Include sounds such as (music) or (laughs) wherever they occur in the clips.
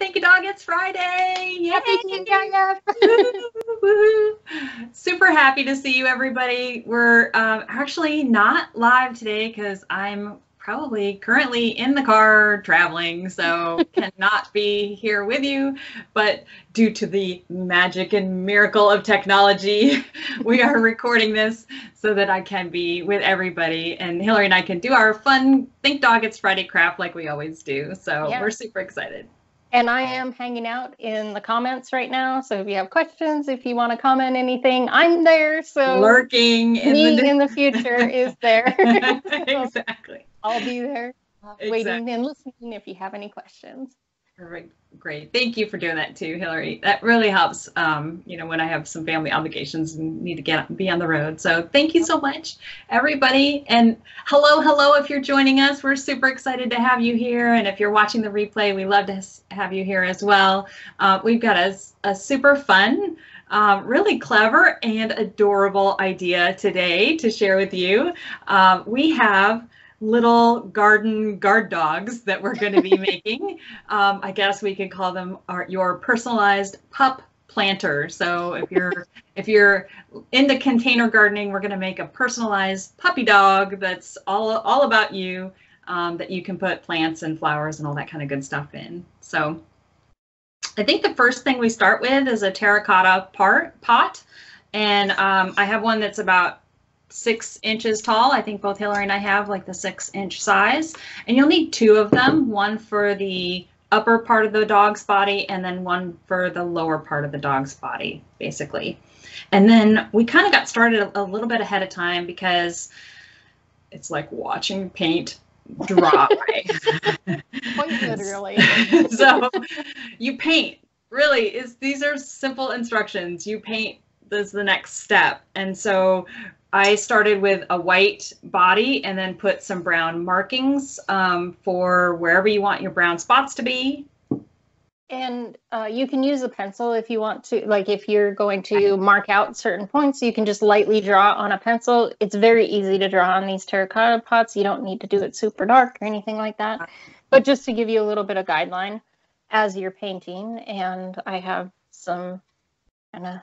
Thank you, dog. It's Friday. Yay. Happy TDIF. Woohoo. Super happy to see you, everybody. We're um, actually not live today because I'm probably currently in the car traveling, so (laughs) cannot be here with you. But due to the magic and miracle of technology, (laughs) we are recording this so that I can be with everybody and Hillary and I can do our fun Thank Dog It's Friday craft like we always do. So Yeah. we're super excited. And I am hanging out in the comments right now. So if you have questions, if you want to comment anything, I'm there. So Lurking in me the in the future is there. (laughs) (laughs) exactly. I'll be there Exactly. waiting and listening if you have any questions. Perfect. Great. Thank you for doing that too, Hillary. That really helps. Um, you know, when I have some family obligations and need to get be on the road. So thank you so much, everybody. And hello, hello. If you're joining us, we're super excited to have you here. And if you're watching the replay, we love to have you here as well. Uh, we've got a, a super fun. Um, really clever and adorable idea today to share with you. Um, we have little garden guard dogs that we're going to be (laughs) making. Um, I guess we could call them our, your personalized pup planter. So if you're if you're into container gardening, we're going to make a personalized puppy dog that's all all about you. Um, that you can put plants and flowers and all that kind of good stuff in. So I think the first thing we start with is a terracotta part, pot. And um, I have one that's about six inches tall. I think both Hillary and I have like the six inch size. And you'll need two of them, one for the upper part of the dog's body and then one for the lower part of the dog's body, basically. And then we kind of got started a, a little bit ahead of time because it's like watching paint dry. (laughs) Quite (laughs) literally. so you paint. Really, is these are simple instructions. You paint this is the next step. And so I started with a white body and then put some brown markings um, for wherever you want your brown spots to be. And uh, you can use a pencil if you want to, like if you're going to mark out certain points, you can just lightly draw on a pencil. It's very easy to draw on these terracotta pots. You don't need to do it super dark or anything like that. But just to give you a little bit of guideline as you're painting, and I have some kind of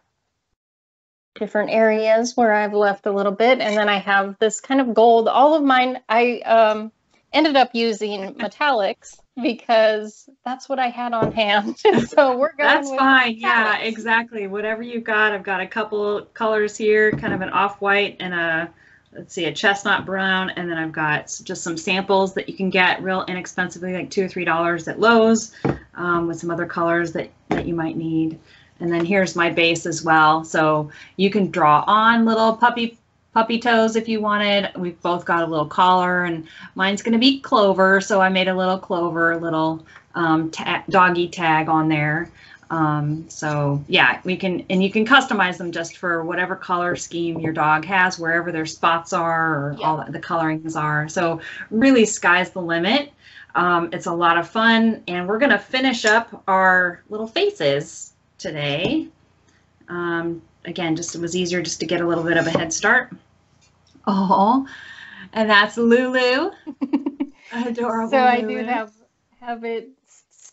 different areas where I've left a little bit, and then I have this kind of gold. All of mine, I um, ended up using metallics because that's what I had on hand. (laughs) so we're going. That's fine. Yeah, exactly. Whatever you've got. I've got a couple colors here, kind of an off-white and a let's see, a chestnut brown, and then I've got just some samples that you can get real inexpensively, like two or three dollars at Lowe's, um, with some other colors that that you might need. And then here's my base as well. So you can draw on little puppy puppy toes if you wanted. We've both got a little collar, and mine's going to be clover, so I made a little clover, little um, ta- doggy tag on there. Um, so yeah, we can, and you can customize them just for whatever color scheme your dog has, wherever their spots are or all the colorings are. So really sky's the limit. Um, it's a lot of fun and we're going to finish up our little faces today. Um, again, just it was easier just to get a little bit of a head start. Oh, and that's Lulu. (laughs) Adorable. So I do have have it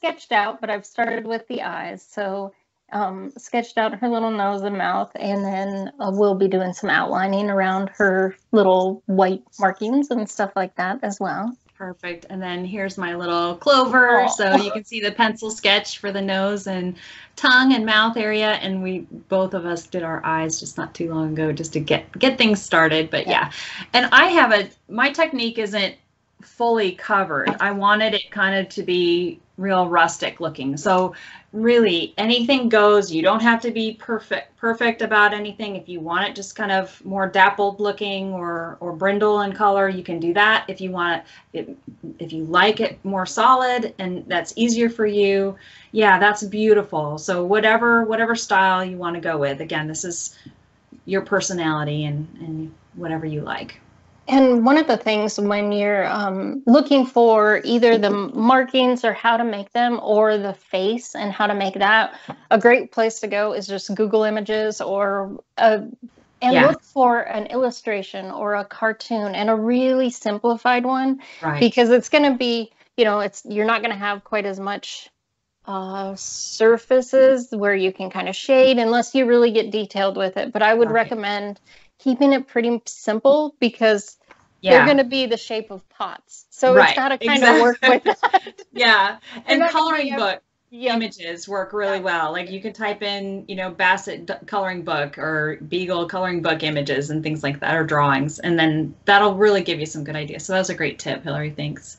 sketched out, but I've started with the eyes. So um, sketched out her little nose and mouth, and then uh, we'll be doing some outlining around her little white markings and stuff like that as well. Perfect. And then here's my little clover. Aw. So you can see the pencil sketch for the nose and tongue and mouth area. And we both of us did our eyes just not too long ago just to get get things started. But yeah. And I have a my technique isn't fully covered. I wanted it kind of to be real rustic looking. So really anything goes. You don't have to be perfect perfect about anything. If you want it just kind of more dappled looking or or brindle in color, you can do that. If you want it if you like it more solid and that's easier for you, yeah, that's beautiful. So whatever whatever style you want to go with. Again, this is your personality and and whatever you like. And one of the things when you're um, looking for either the markings or how to make them or the face and how to make that, a great place to go is just Google Images or a, and Yeah. look for an illustration or a cartoon and a really simplified one Right. because it's going to be, you know, it's you're not going to have quite as much uh, surfaces where you can kind of shade unless you really get detailed with it. But I would recommend keeping it pretty simple because they're going to be the shape of pots. So Right, it's got to kind of work with that. (laughs) yeah. And coloring book yeah. images work really well. Like you could type in, you know, Basset d- coloring book or Beagle coloring book images and things like that, or drawings, and then that'll really give you some good ideas. So that was a great tip, Hillary. Thanks.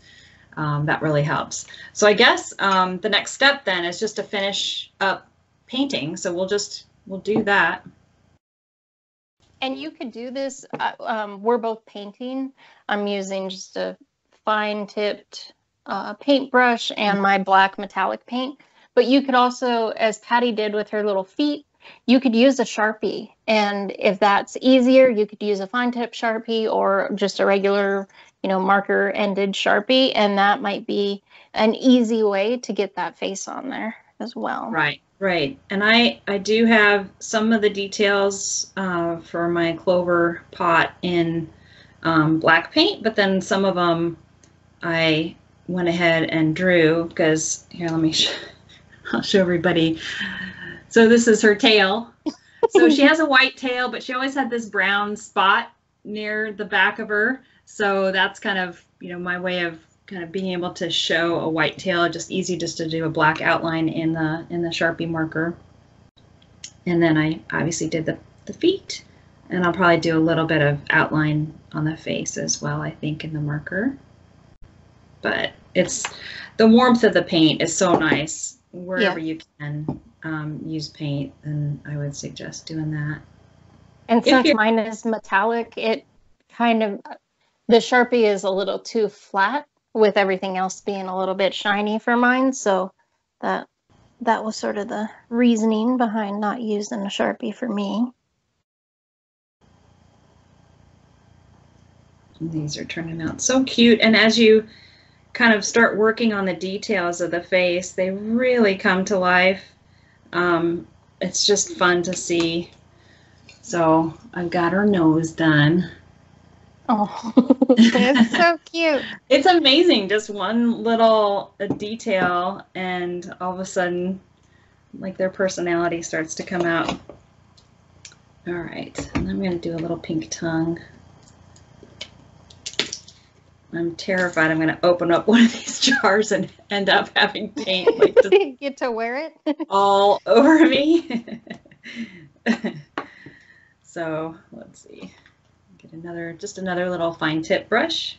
Um, that really helps. So I guess um, the next step then is just to finish up painting. So we'll just we'll do that. And you could do this. Uh, um, we're both painting. I'm using just a fine tipped uh, paintbrush and my black metallic paint. But you could also, as Patty did with her little feet, you could use a Sharpie. And if that's easier, you could use a fine tip Sharpie or just a regular, you know, marker ended Sharpie. And that might be an easy way to get that face on there as well. Right, right. And I I do have some of the details uh, for my clover pot in um, black paint, but then some of them I went ahead and drew because here, let me. (laughs) I'll show everybody. So this is her tail. So she has a white tail, but she always had this brown spot near the back of her. So that's kind of you know my way of kind of being able to show a white tail. Just easy just to do a black outline in the in the Sharpie marker. And then I obviously did the the feet, and I'll probably do a little bit of outline on the face as well. I think in the marker. But it's the warmth of the paint is so nice wherever you can um, use paint, and I would suggest doing that. And If since mine is metallic, it kind of the Sharpie is a little too flat with everything else being a little bit shiny for mine. So that that was sort of the reasoning behind not using a Sharpie for me. These are turning out so cute. And as you kind of start working on the details of the face, they really come to life. Um, it's just fun to see. So I've got her nose done. Oh, (laughs) it's so cute. It's amazing. Just one little detail, and all of a sudden, like their personality starts to come out. All right, and I'm going to do a little pink tongue. I'm terrified I'm going to open up (laughs) one of these jars and end up having paint like (laughs) just Get to wear it. all over me. so let's see. Get another, just another little fine tip brush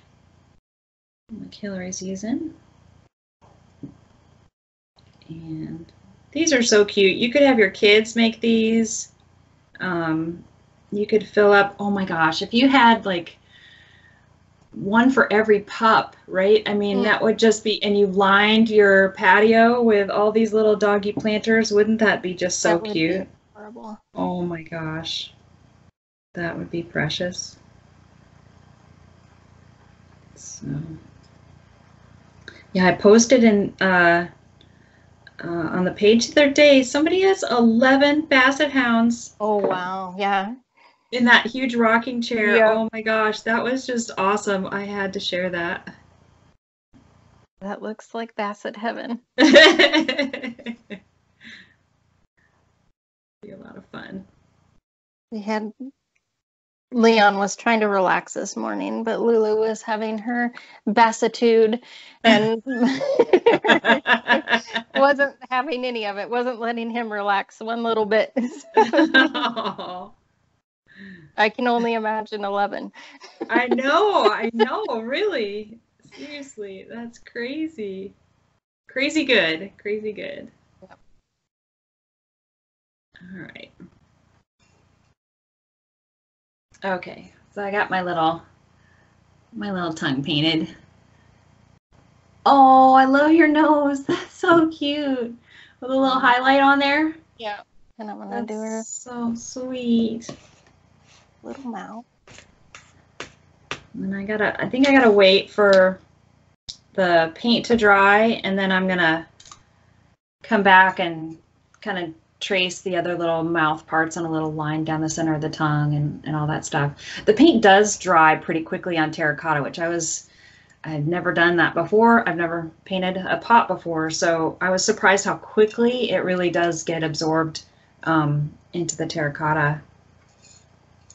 like Hillary's using. And these are so cute. You could have your kids make these. Um, you could fill up, oh my gosh, if you had like one for every pup, right? I mean, Mm. that would just be, and you lined your patio with all these little doggy planters. Wouldn't that be just so That would be cute? Horrible. Oh my gosh. That would be precious. So, yeah, I posted in uh, uh, on the page the other day. Somebody has 11 Basset Hounds Oh wow, yeah. in that huge rocking chair. Yeah. Oh my gosh, that was just awesome. I had to share that. That looks like Basset heaven. (laughs) be a lot of fun. We had Leon was trying to relax this morning, but Lulu was having her bassitude and (laughs) wasn't having any of it. Wasn't letting him relax one little bit. (laughs) I can only imagine eleven. I know, I (laughs) know, really. Seriously, that's crazy. Crazy good, crazy good. Yep. All right. Okay, so I got my little my little tongue painted. Oh, I love your nose. (laughs) That's so cute. With a little highlight on there. Yeah. And I'm gonna That's do her so sweet. little mouth. And I gotta, I think I gotta wait for the paint to dry and then I'm gonna come back and kind of trace the other little mouth parts on a little line down the center of the tongue and, and all that stuff. The paint does dry pretty quickly on terracotta, which I was, I've never done that before. I've never painted a pot before, so I was surprised how quickly it really does get absorbed um, into the terracotta.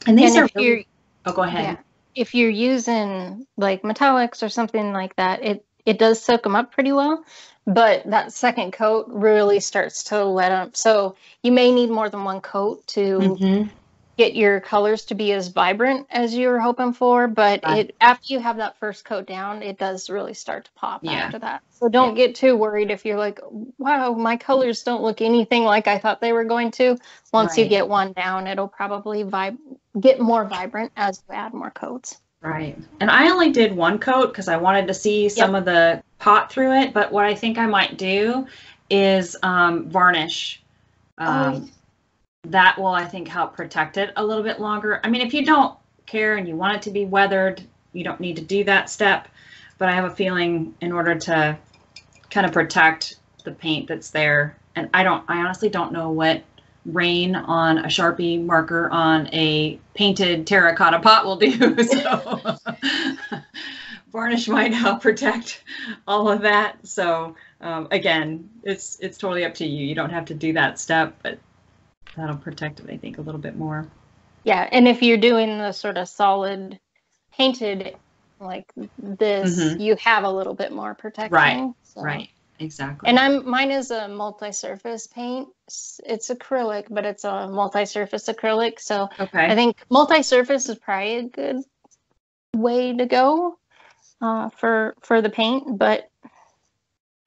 And these And are really, oh, go ahead. yeah, if you're using like metallics or something like that, it it does soak them up pretty well. But that second coat really starts to let them. So you may need more than one coat to Mhm. get your colors to be as vibrant as you were hoping for. But Right. it after you have that first coat down, it does really start to pop Yeah. after that. So don't get too worried if you're like, wow, my colors don't look anything like I thought they were going to. Once you get one down, it'll probably vib- get more vibrant as you add more coats. Right. And I only did one coat because I wanted to see some of the pot through it. But what I think I might do is um, varnish. Um, That will, I think, help protect it a little bit longer. I mean, if you don't care and you want it to be weathered, you don't need to do that step. But I have a feeling in order to kind of protect the paint that's there, and I don't, I honestly don't know what rain on a Sharpie marker on a painted terracotta pot will do. (laughs) So varnish might help protect all of that. So um, again, it's it's totally up to you. You don't have to do that step, but that'll protect it, I think, a little bit more. Yeah, and if you're doing the sort of solid painted like this, Mhm. you have a little bit more protection. Right, so- Right. Exactly. And I'm mine is a multi-surface paint. It's acrylic, but it's a multi-surface acrylic. So okay. I think multi-surface is probably a good way to go uh, for for the paint. But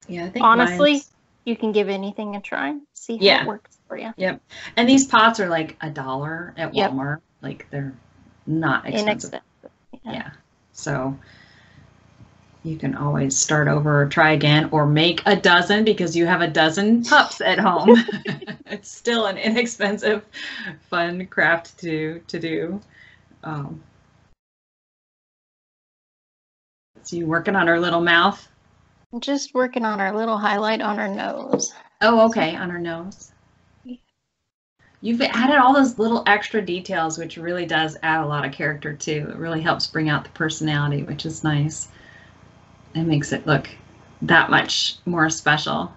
yeah, honestly, mine's- you can give anything a try. See how Yeah. it works for you. Yep. and these pots are like a dollar at Yep. Walmart. Like they're not expensive. Inexpensive. yeah. So you can always start over or try again or make a dozen because you have a dozen pups at home. (laughs) (laughs) it's still an inexpensive, fun craft to to do. Um, so you working on her little mouth? Just working on our little highlight on her nose. Oh, okay, on her nose. You've added all those little extra details, which really does add a lot of character too. It really helps bring out the personality, which is nice. It makes it look that much more special.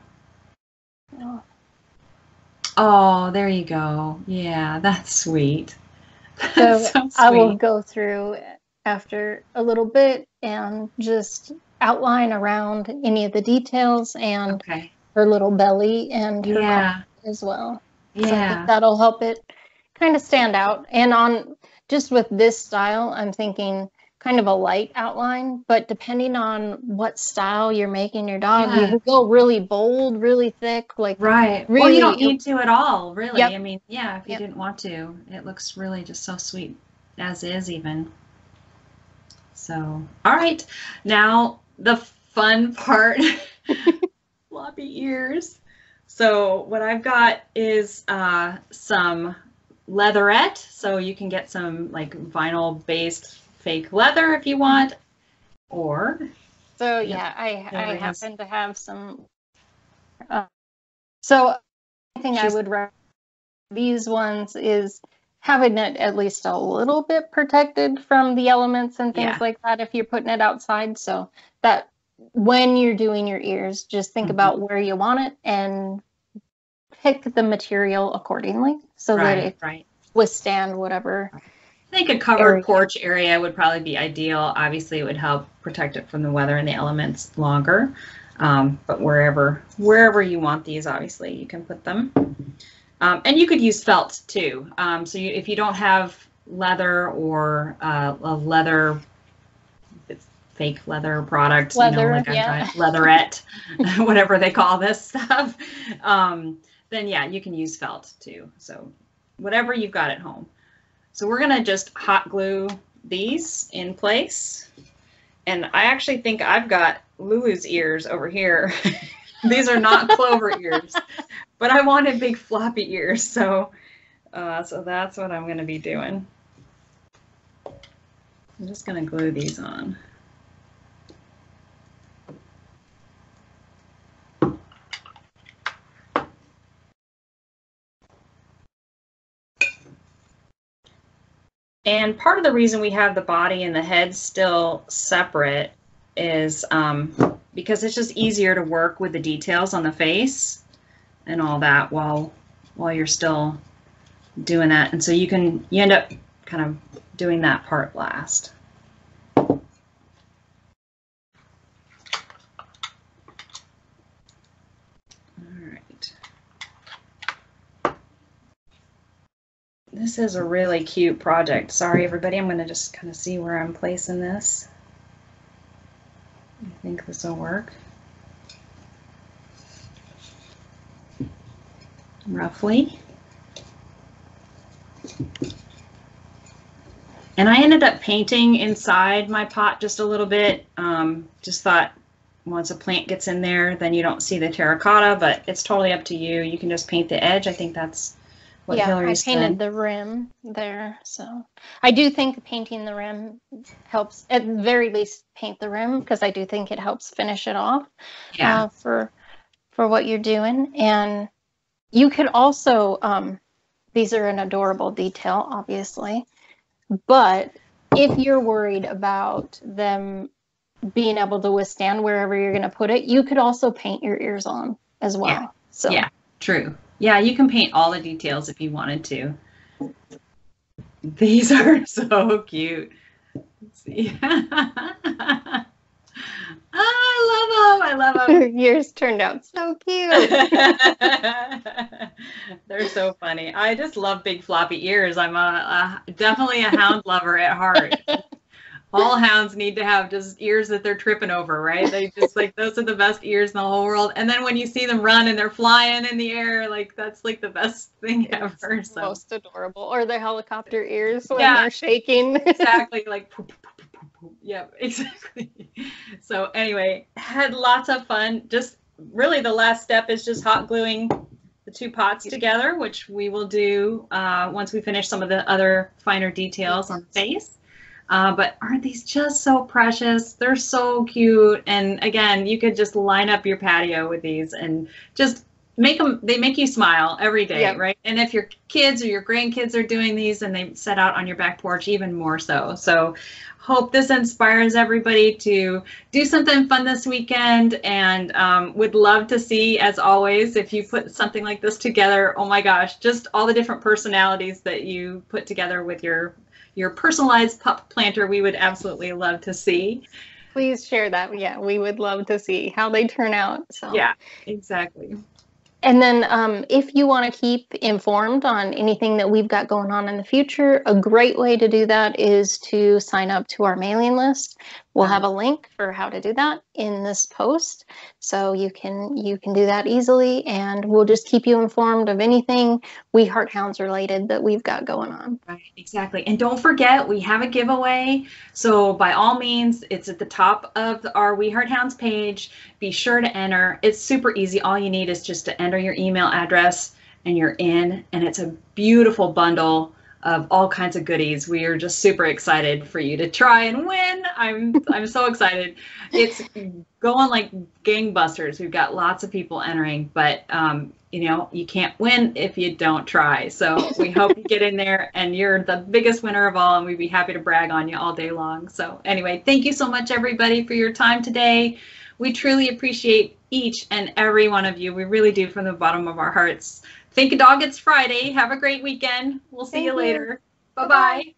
Oh, there you go. Yeah, that's sweet. (laughs) So That's so I will go through after a little bit and just outline around any of the details and Okay. her little belly and her Yeah. as well. So Yeah. that'll help it kind of stand out. And on just with this style, I'm thinking kind of a light outline, but depending on what style you're making your dog, you can go really bold, really thick, like Right. well, Really, you don't need to at all, really. Yep. I mean, yeah, if you Yep. didn't want to, it looks really just so sweet as is, even. So, all right. Now, the fun (laughs) part (laughs) floppy ears. So, what I've got is uh, some leatherette. So, you can get some like vinyl based fake leather if you want, or So yeah, I I happen to have some. Uh, so I think I would recommend these ones is having it at least a little bit protected from the elements and things Yeah. like that if you're putting it outside. So that when you're doing your ears, just think Mhm. about where you want it and pick the material accordingly so that it right. withstand whatever. I think a covered area. porch area would probably be ideal. Obviously, it would help protect it from the weather and the elements longer. Um, but wherever wherever you want these, obviously, you can put them. Um, and you could use felt too. Um, so you, if you don't have leather or uh, a leather, fake leather product, you Leather, know, like yeah. leatherette, (laughs) whatever they call this stuff, um, then yeah, you can use felt too. So whatever you've got at home. So we're gonna just hot glue these in place. And I actually think I've got Lulu's ears over here. (laughs) these are not (laughs) clover ears, but I wanted big floppy ears, so uh, so that's what I'm gonna be doing. I'm just gonna glue these on. And part of the reason we have the body and the head still separate is um, because it's just easier to work with the details on the face and all that while while you're still doing that. And so you can you end up kind of doing that part last. All right. This is a really cute project. Sorry, everybody. I'm going to just kind of see where I'm placing this. I think this will work. Roughly. And I ended up painting inside my pot just a little bit. Um, just thought once a plant gets in there, then you don't see the terracotta, but it's totally up to you. You can just paint the edge. I think that's what yeah, Hillary's I painted done. the rim there, so I do think painting the rim helps. At the very least, paint the rim because I do think it helps finish it off Yeah. uh, for for what you're doing. And you could also um, these are an adorable detail, obviously, but if you're worried about them being able to withstand wherever you're going to put it, you could also paint your ears on as well. Yeah. So Yeah. True. Yeah, you can paint all the details if you wanted to. These (laughs) are so cute. Let's see. (laughs) Ah, I love them. I love them. (laughs) yours turned out so cute. They're so funny. I just love big floppy ears. I'm a, a definitely a hound lover at heart. All hounds need to have just ears that they're tripping over, right? They just like those are the best ears in the whole world. And then when you see them run and they're flying in the air, like that's like the best thing ever. So Most adorable. Or the helicopter ears when Yeah. they're shaking. (laughs) exactly like poop, poop, poop, poop, poop. yep (laughs) exactly so anyway had lots of fun just really the last step is just hot gluing the two pots together which we will do uh, once we finish some of the other finer details on the face uh, but aren't these just so precious? They're so cute. And again you could just line up your patio with these and just make them they make you smile every day Yep. right? And if your kids or your grandkids are doing these and they set out on your back porch even more so. So hope this inspires everybody to do something fun this weekend. And um, would love to see as always if you put something like this together. Oh my gosh just all the different personalities that you put together with your your personalized pup planter we would absolutely love to see Please share that. Yeah, we would love to see how they turn out. So yeah exactly And then, um, if you want to keep informed on anything that we've got going on in the future, a great way to do that is to sign up to our mailing list. We'll have a link for how to do that in this post, so you can you can do that easily, and we'll just keep you informed of anything We Heart Hounds related that we've got going on. Right, exactly. And don't forget, we have a giveaway. So by all means, it's at the top of our We Heart Hounds page. Be sure to enter. It's super easy. All you need is just to enter your email address and you're in. And it's a beautiful bundle of all kinds of goodies. We are just super excited for you to try and win. I'm I'm so excited. It's going like gangbusters. We've got lots of people entering, but um, you know, you can't win if you don't try. So we hope you get in there and you're the biggest winner of all, and we'd be happy to brag on you all day long. So anyway, thank you so much everybody for your time today. We truly appreciate each and every one of you. We really do from the bottom of our hearts. Think a dog, it's Friday. Have a great weekend. We'll see Thank you you. later. Bye Bye-bye. bye.